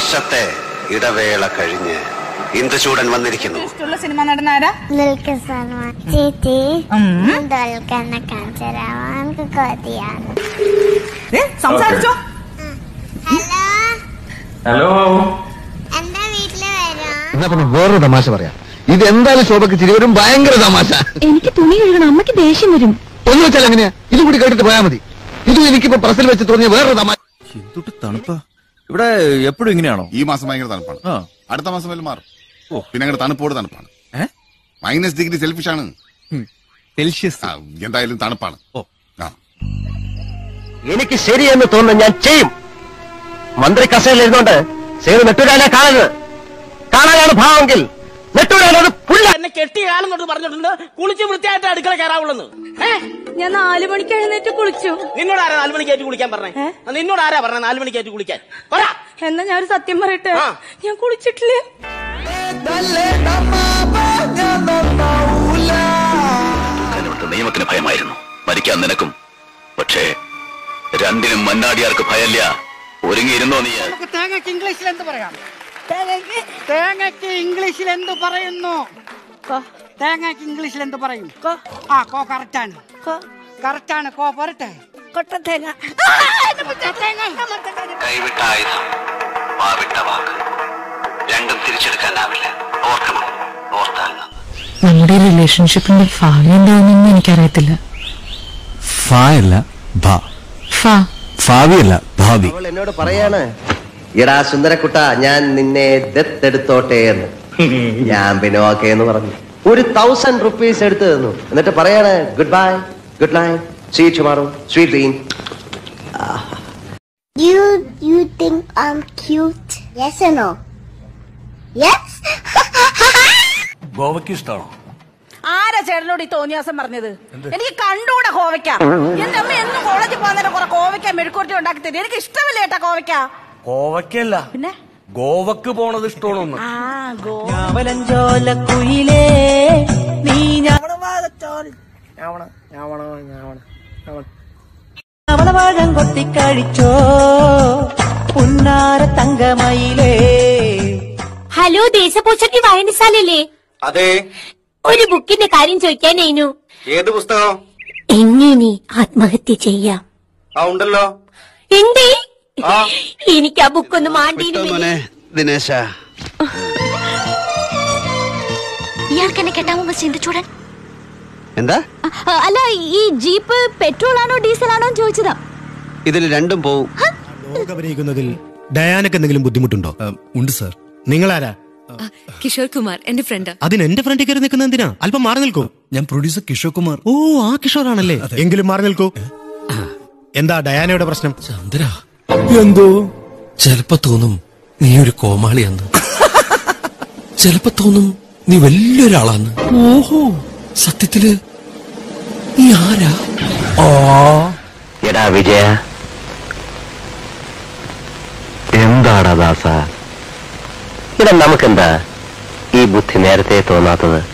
വർഷത്തെ ഇടവേള കഴിഞ്ഞ് ഇന്ദുചൂടൻ വന്നിരിക്കുന്നു. ഇഷ്ടമുള്ള സിനിമ നടനാരാ ദുൽഖർ സൽമാൻ ചേച്ചി ഉം. ദുൽഖറിനെ കാണിച്ചു തരാമോ എനിക്ക് കൊതിയാണ്. ഏ, സംസാരിച്ചോ. ഹലോ. ഹലോ. എന്റെ വീട്ടിൽ വരാം? എന്നാ പിന്നെ വേറൊരു തമാശ പറയാം. ഇത് എന്തായാലും ശോഭക്ക് ചിരി വരും. ഭയങ്കര തമാശ. എനിക്ക് തുണി കഴുകണം. അമ്മയ്ക്ക് ദേഷ്യം വരും. ഒന്ന് വെച്ചാൽ എങ്ങനെയാ? ഇതും കൂടി കേട്ടിട്ട് പോയാൽ മതി. ഇതും എനിക്കിപ്പോ പ്രസിൽ വെച്ച് തോന്നിയ വേറൊരു തമാശ. എന്തൊട്ട് തണുപ്പാ? ഇവിടെ എപ്പോഴും ഇങ്ങനെയാണോ ഈ മാസം ഭയങ്കര തണുപ്പാണ് ആ. അടുത്ത മാസം വല്ല മാറും ഓ. പിന്നെ അങ്ങനെ തണുപ്പോട് തണുപ്പാണ് ഏ? മൈനസ് ഡിഗ്രി സെൽഫിഷ് ആണ് സെൽഷ്യസ് എന്തായാലും തണുപ്പാണ് ഓ. ആ. എനിക്ക് ശരിയെന്ന് തോന്നുന്നു ഞാൻ ചെയ്യും മന്ത്രി കസേരയിൽ ഇരുന്നോണ്ട് സേവ് നെട്ടൂരാനെ കാണരുത് കാണാനാണ് ഭാവമെങ്കിൽ നെട്ടൂരാനത് പുല്ല പറഞ്ഞിട്ടുണ്ട്. കുളിച്ച് വൃത്തിയായിട്ട് അടുക്കള കയറാവുള്ളൂ ഞാൻ നാലു മണിക്ക് എഴുന്നേറ്റ് കുളിച്ചു. നിന്നോട് ആരാ നാലു മണിക്കായിട്ട് കുളിക്കാൻ പറഞ്ഞേ? നിന്നോട് ആരാ പറഞ്ഞ നാലു മണിക്കായിട്ട് കുളിക്കാൻ? പറ. എന്നാ ഞാൻ ഒരു സത്യം പറയട്ടെ. ഞാൻ കുളിച്ചിട്ടില്ല. നിയമത്തിന് ഭയമായിരുന്നു. മരിക്കാൻ നിനക്കും. പക്ഷേ രണ്ടിനും മന്നാടിയാർക്ക് ഭയല്ല ഒരുങ്ങിയിരുന്നോ നീ? തേങ്ങക്ക് ഇംഗ്ലീഷിൽ എന്ത് പറയാം? തേങ്ങക്ക് ഇംഗ്ലീഷിൽ എന്ത് പറയുന്നു? തേങ്ങയ്ക്ക് ഇംഗ്ലീഷിൽ എന്ത് പറയും ആ കോ കറക്റ്റാണ്. കറക്റ്റാണ് കോ പോരട്ടെ കൊട്ടത്തേങ്ങ കൈവിട്ട ആയുധം വാവിട്ട വാക്ക്. രണ്ടും തിരിച്ചെടുക്കാനാവില്ല ഓർക്കണം ഓർത്താൽ നമ്മുടെ റിലേഷൻഷിപ്പിന്റെ ഭാവി എന്താണെന്ന് എനിക്കറിയത്തില്ല. ഫാ അല്ല ഭ. ഫാ. ഭാവിയല്ല ഭാവി. അവൾ എന്നോട് പറയാണ് എടാ സുന്ദരക്കുട്ട ഞാൻ നിന്നെ ദത്തെടുത്തോട്ടെ എന്ന് ഞാൻ പിന്നെ ഓക്കെ എന്ന് പറഞ്ഞു. ഒരു തൗസൻഡ് റുപ്പീസ് എടുത്തു തന്നു. എന്നിട്ട് പറയാണ് good bye good night see tomorrow sweet dream You you think I'm cute? Yes or no? Yes? ഗോവയ്ക്ക് ഇഷ്ടമാണോ ആരാ ചേട്ടനോട് ഈ തോന്നിയാസം പറഞ്ഞത്? എനിക്ക് കണ്ടുകൂടെ കോവയ്ക്ക എന്റെ അമ്മ എന്നും കോളേജിൽ പോകുന്നതിന് കുറെ കോവയ്ക്ക മെഴുക്കൂട്ടി ഉണ്ടാക്കി തരും. എനിക്ക് ഇഷ്ടമില്ല ഏട്ടാ കോവയ്ക്ക കോവയ്ക്കല്ല പിന്നെ? ഗോവക്ക് പോണത് ഇഷ്ടമാണോന്ന്? ആ ഗോ കുയിലേ നീ അവളവാഴം കൊത്തിക്കഴിച്ചോ പുന്നാര തങ്കമയിലേ. ഹലോ ദേശപോഷക്ക് വായനശാലല്ലേ അതെ. ഒരു ബുക്കിന്റെ കാര്യം ചോദിക്കാനേനു ഏത് പുസ്തകം? എങ്ങനെ ആത്മഹത്യ ചെയ്യാം? ആ ഉണ്ടല്ലോ. എന്തേ. എനിക്ക് ആ ബുക്കൊന്ന് മാണ്ടീന് മോനെ ദിനേശ. ഇയാൾക്ക് എന്നെ കെട്ടാമോ ചിന്തിച്ചൂടൻ എന്താ? അല്ല ഈ ജീപ്പ് പെട്രോൾ ആണോ ഡീസൽ ആണോ ചോദിച്ചതാ. ഇതിൽ രണ്ടും പോവും. അഭിനയിക്കുന്നതിൽ ഡയാനക്ക് എന്തെങ്കിലും ബുദ്ധിമുട്ടുണ്ടോ? ഉണ്ട് സാർ. നിങ്ങളാരാ? കിഷോർ കുമാർ എന്റെ ഫ്രണ്ട്. അതിന് എന്റെ ഫ്രണ്ടിൽ കയറി നിൽക്കുന്ന എന്തിനാ? അല്പം മാറി നിൽക്കൂ. ഞാൻ പ്രൊഡ്യൂസർ കിഷോർ കുമാർ. ഓ ആ കിഷോറാണല്ലേ? എങ്കിലും മാറി നിൽക്കൂ. എന്താ ഡയാനയുടെ പ്രശ്നം? ചന്ദ്ര. എന്തോ? ചെലപ്പോ തോന്നും നീ ഒരു കോമാളിയാന്ന്. ചെലപ്പോ തോന്നും നീ വലിയൊരാളാന്ന്. ഓഹോ. സത്യത്തിൽ നീ ആരാ? എടാ വിജയ. എന്താടാ ദാസ? ഇട നമുക്കെന്താ ഈ ബുദ്ധി നേരത്തെ തോന്നാത്തത്?